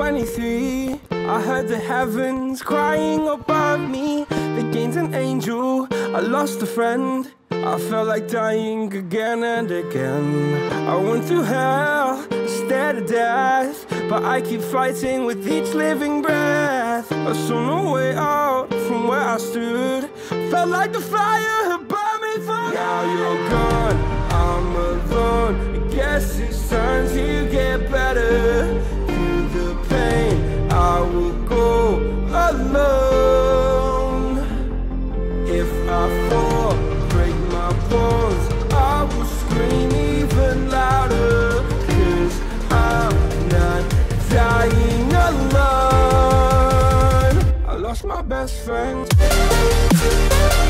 23. I heard the heavens crying above me. They gained an angel. I lost a friend. I felt like dying again and again. I went through hell, instead of death. But I keep fighting with each living breath. I saw no way out from where I stood. Felt like the fire had burned me for Now you're gone, I'm alone. I guess it's time to get better. Lost my best friend.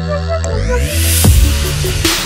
We'll be.